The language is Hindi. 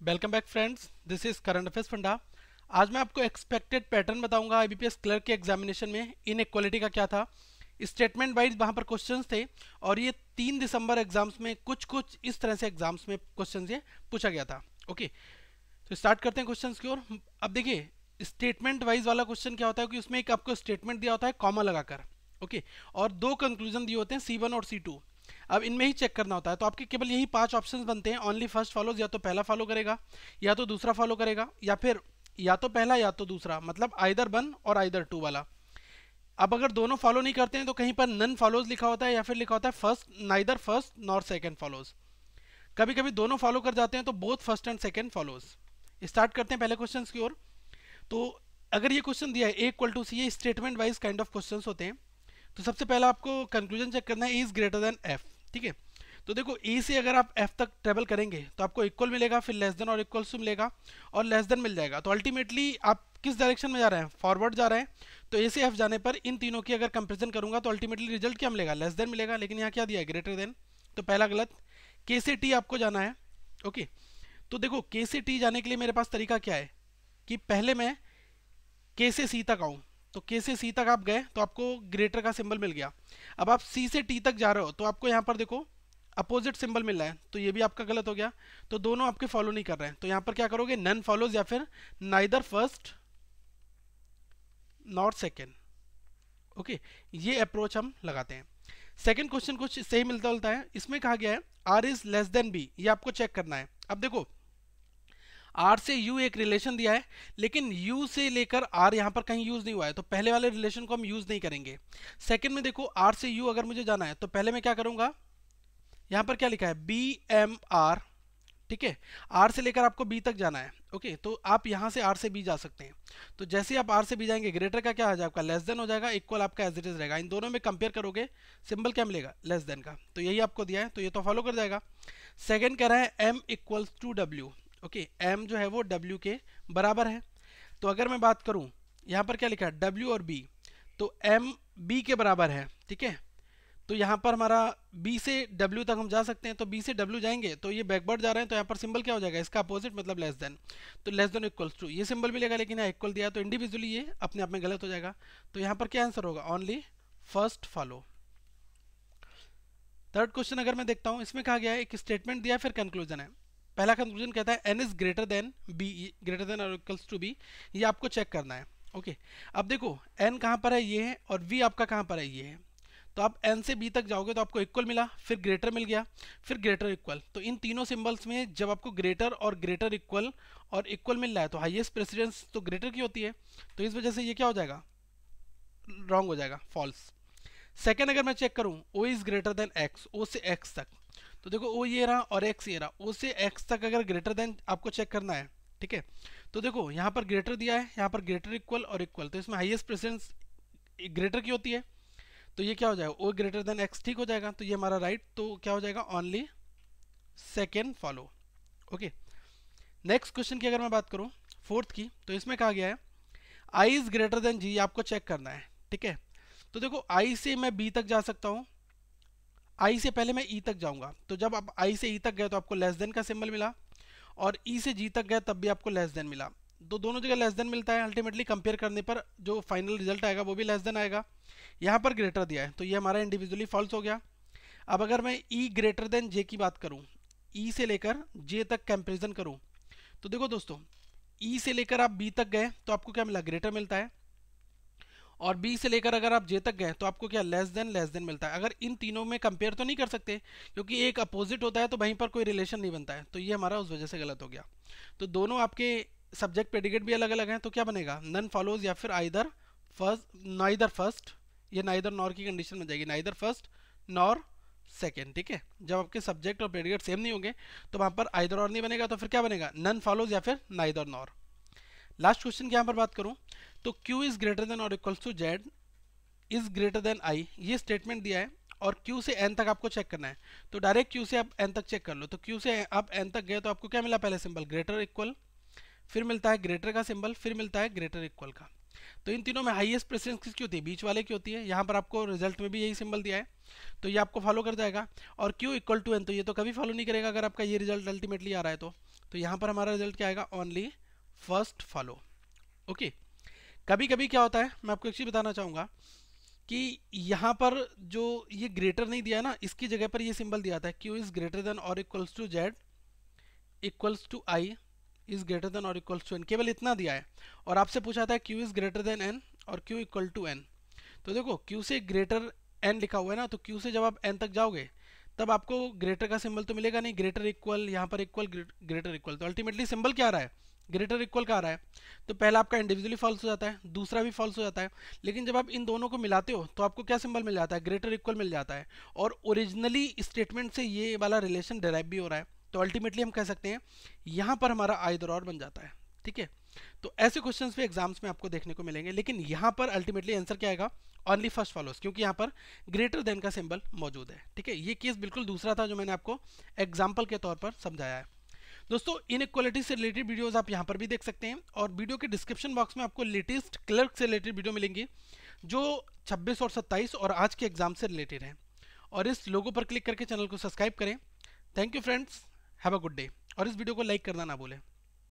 Welcome back friends this is current affairs फंडा आज मैं आपको एक्सपेक्टेड पैटर्न बताऊँगा आईबीपीएस क्लर्क के एग्जामिनेशन में इन इक्वालिटी का क्या था। स्टेटमेंट वाइज वहाँ पर क्वेश्चंस थे और ये तीन दिसंबर एग्ज़ाम्स में कुछ कुछ इस तरह से एग्ज़ाम्स में क्वेश्चन ये पूछा गया था। ओके तो स्टार्ट करते हैं क्वेश्चन की ओर। अब देखिए स्टेटमेंट वाइज वाला क्वेश्चन क्या होता है कि उसमें एक आपको स्टेटमेंट दिया होता है कॉमा लगाकर। ओके और दो कंक्लूजन दिए होते हैं सी और सी अब इनमें ही चेक करना होता है। तो आपके केवल यही पाँच ऑप्शंस बनते हैं। ओनली फ़र्स्ट फॉलोज या तो पहला फॉलो करेगा, या तो दूसरा फॉलो करेगा, या फिर या तो पहला, या तो दूसरा। मतलब आइदर वन और आइदर टू वाला। अब अगर दोनों फॉलो नहीं करते हैं तो कहीं पर नन फॉलोज लिखा होता है, या फिर लिखा होता है first neither first nor second follows कभी कभी दोनों फॉलो कर जाते हैं तो both first and second follows start करते हैं पहले क्वेश्चन की ओर। तो अगर ये क्वेश्चन दिया है ए इक्वल टू सी ये statement wise kind of question होते हैं। तो सबसे पहले आपको कंक्लूजन चेक करना है इज़ ग्रेटर देन एफ़ ठीक है? तो देखो ए से अगर आप एफ़ तक ट्रेवल करेंगे तो आपको इक्वल मिलेगा, फिर लेस देन और इक्वल टू मिलेगा, और लेस देन मिल जाएगा। तो अल्टीमेटली आप किस डायरेक्शन में जा रहे हैं? फॉरवर्ड जा रहे हैं। तो ए से एफ़ जाने पर इन तीनों की अगर कंपेरिजन करूँगा तो अल्टीमेटली रिज़ल्ट क्या मिलेगा? लेस देन मिलेगा, लेकिन यहाँ क्या दिया ग्रेटर देन तो पहला गलत के से टी आपको जाना है। ओके तो देखो के से टी जाने के लिए मेरे पास तरीका क्या है? कि पहले मैं के से सी तक आऊँ। तो के से सी तक आप गए तो आपको ग्रेटर का सिंबल मिल गया। अब आप सी से टी तक जा रहे हो तो आपको यहाँ पर देखो अपोजिट सिंबल मिल रहा है तो ये भी आपका गलत हो गया। तो दोनों आपके फॉलो नहीं कर रहे हैं। तो यहाँ पर क्या करोगे? नन फॉलोज या फिर neither first not second okay ये अप्रोच हम लगाते हैं। सेकेंड क्वेश्चन कुछ सही मिलता जुलता है। इसमें कहा गया है R is less than B ये आपको चेक करना है। अब देखो आर से यू एक रिलेशन दिया है, लेकिन यू से लेकर आर यहाँ पर कहीं यूज़ नहीं हुआ है तो पहले वाले रिलेशन को हम यूज़ नहीं करेंगे। सेकंड में देखो आर से यू अगर मुझे जाना है तो पहले मैं क्या करूँगा? यहाँ पर क्या लिखा है? बी एम आर ठीक है? आर से लेकर आपको बी तक जाना है ओके तो आप यहाँ से आर से बी जा सकते हैं। तो जैसे आप आर से बी जाएँगे ग्रेटर का क्या आ जाएगा? आपका लेस देन हो जाएगा इक्वल आपका एज इट इज़ रहेगा। इन दोनों में कंपेयर करोगे सिंबल क्या मिलेगा? लेस देन का। तो यही आपको दिया है तो ये तो फॉलो कर जाएगा। सेकेंड कह रहा है M equals to W okay M जो है वो डब्ल्यू के बराबर है। तो अगर मैं बात करूँ, यहाँ पर क्या लिखा है? डब्ल्यू और बी तो एम बी के बराबर है, ठीक है? तो यहाँ पर हमारा B से W तक हम जा सकते हैं तो B से W जाएँगे तो ये बैकवर्ड जा रहे हैं तो यहाँ पर सिंबल क्या हो जाएगा? इसका अपोजिट मतलब लेस देन तो लेस देन इक्वल्स टू ये सिंबल मिलेगा लेकिन यहाँ इक्वल दिया तो इंडिविजुअली ये अपने आप में गलत हो जाएगा। तो यहाँ पर क्या आंसर होगा? Only first follow third question अगर मैं देखता हूँ, इसमें कहा गया है, एक स्टेटमेंट दिया, फिर कंक्लूजन है। पहला कंक्लूजन कहता है N is greater than B greater than और इक्वल्स टू बी ये आपको चेक करना है ओके okay. अब देखो एन कहाँ पर है? ये है और वी आपका कहाँ पर है? ये है। तो आप एन से बी तक जाओगे तो आपको इक्वल मिला, फिर ग्रेटर मिल गया, फिर ग्रेटर इक्वल तो इन तीनों सिंबल्स में जब आपको ग्रेटर और ग्रेटर इक्वल और इक्वल मिल रहा है तो हाईएस्ट प्रेसिडेंस तो ग्रेटर की होती है। तो इस वजह से ये क्या हो जाएगा? रॉन्ग हो जाएगा फॉल्स सेकेंड अगर मैं चेक करूँ O is greater than X O से एक्स तक। तो देखो ओ ये रहा और एक्स ये रहा। ओ से एक्स तक अगर ग्रेटर देन आपको चेक करना है, ठीक है? तो देखो, यहाँ पर ग्रेटर दिया है, यहाँ पर ग्रेटर इक्वल और इक्वल तो इसमें हाईएस्ट प्रेसिडेंस ग्रेटर की होती है। तो ये क्या हो जाएगा? ओ ग्रेटर देन एक्स ठीक हो जाएगा। तो ये हमारा राइट तो क्या हो जाएगा? Only second follow okay next question की अगर मैं बात करूँ फोर्थ की तो इसमें कहा गया है I is greater than G आपको चेक करना है, ठीक है? तो देखो आई से मैं बी तक जा सकता हूँ आई से पहले मैं ई तक जाऊँगा। तो जब आप आई से ई तक गए तो आपको लेस देन का सिंबल मिला और ई से जी तक गए तब भी आपको लेस देन मिला। तो दोनों जगह लेस देन मिलता है अल्टीमेटली कंपेयर करने पर जो फाइनल रिज़ल्ट आएगा वो भी लेस देन आएगा। यहाँ पर ग्रेटर दिया है तो ये हमारा इंडिविजुअली फॉल्स हो गया। अब अगर मैं ई ग्रेटर देन जे की बात करूँ ई e से लेकर जे तक कंपेरिजन करूँ तो देखो दोस्तों ई e से लेकर आप बी तक गए तो आपको क्या मिला? ग्रेटर मिलता है। और बी से लेकर अगर आप जे तक गए तो आपको क्या लेस देन लेस देन मिलता है? अगर इन तीनों में कंपेयर तो नहीं कर सकते, क्योंकि एक अपोजिट होता है तो वहीं पर कोई रिलेशन नहीं बनता है। तो ये हमारा उस वजह से गलत हो गया। तो दोनों आपके सब्जेक्ट प्रेडिकेट भी अलग अलग हैं तो क्या बनेगा? नन फॉलोज या फिर आइदर फ़र्स्ट नाइदर फ़र्स्ट ये नाइदर नॉर की कंडीशन बन जाएगी। नाइदर फ़र्स्ट नॉर सेकेंड ठीक है? जब आपके सब्जेक्ट और प्रेडिकेट सेम नहीं होंगे तो वहाँ पर आइदर और नहीं बनेगा तो फिर क्या बनेगा? नन फॉलोज या फिर नाइदर नॉर लास्ट क्वेश्चन की यहाँ पर बात करूँ? तो Q इज़ ग्रेटर देन और equals to Z is greater than I ये स्टेटमेंट दिया है, और Q से N तक आपको चेक करना है। तो डायरेक्ट Q से आप N तक चेक कर लो। तो Q से आप N तक गए तो आपको क्या मिला पहले सिंबल ग्रेटर इक्वल फिर मिलता है ग्रेटर का सिंबल फिर मिलता है ग्रेटर इक्वल का। तो इन तीनों में हाईएस्ट प्रेसिडेंस किसकी होती है? बीच वाले की होती है। यहाँ पर आपको रिज़ल्ट में भी यही सिंबल दिया है। तो ये आपको फॉलो कर जाएगा। और क्यू इक्वल टू एन तो ये तो कभी फॉलो नहीं करेगा अगर आपका ये रिज़ल्ट अल्टीमेटली आ रहा है तो। तो यहाँ पर हमारा रिज़ल्ट क्या आएगा? ओनली फ़र्स्ट फॉलो ओके कभी कभी क्या होता है, मैं आपको एक चीज़ बताना चाहूँगा कि यहाँ पर जो ये ग्रेटर नहीं दिया ना, इसकी जगह पर ये सिंबल दिया था क्यू इज़ ग्रेटर देन और equals to Z equals to I is greater than और इक्वल्स टू एन केवल इतना दिया है। और आपसे पूछा था Q is greater than N और क्यू इक्वल टू एन तो देखो क्यू से ग्रेटर एन लिखा हुआ है ना तो क्यू से जब आप एन तक जाओगे, तब आपको ग्रेटर का सिंबल तो मिलेगा नहीं ग्रेटर इक्वल यहाँ पर इक्वल ग्रेटर इक्वल तो अल्टीमेटली सिंबल क्या आ रहा है? ग्रेटर इक्वल का आ रहा है तो पहला आपका इंडिविजुअली फॉल्स हो जाता है, दूसरा भी फॉल्स हो जाता है। लेकिन जब आप इन दोनों को मिलाते हो तो आपको क्या सिंबल मिल जाता है? ग्रेटर इक्वल मिल जाता है। और ओरिजिनली स्टेटमेंट से ये वाला रिलेशन डेराइव भी हो रहा है तो अल्टीमेटली हम कह सकते हैं, यहाँ पर हमारा आइदर और बन जाता है, ठीक है? तो ऐसे क्वेश्चंस भी एग्ज़ाम्स में आपको देखने को मिलेंगे, लेकिन यहाँ पर अल्टीमेटली आंसर क्या आएगा? ओनली फ़र्स्ट फॉलोस क्योंकि यहाँ पर ग्रेटर देन का सिंबल मौजूद है, ठीक है? ये केस बिल्कुल दूसरा था जो मैंने आपको एग्ज़ाम्पल के तौर पर समझाया है। दोस्तों इन इक्वालिटी से रिलेटेड वीडियोस आप यहाँ पर भी देख सकते हैं और वीडियो के डिस्क्रिप्शन बॉक्स में आपको लेटेस्ट क्लर्क से रिलेटेड वीडियो मिलेंगे, जो 26 और 27 और आज के एग्ज़ाम से रिलेटेड हैं। और इस लोगों पर क्लिक करके चैनल को सब्सक्राइब करें। Thank you friends have a good day और इस वीडियो को लाइक करना ना भूलें।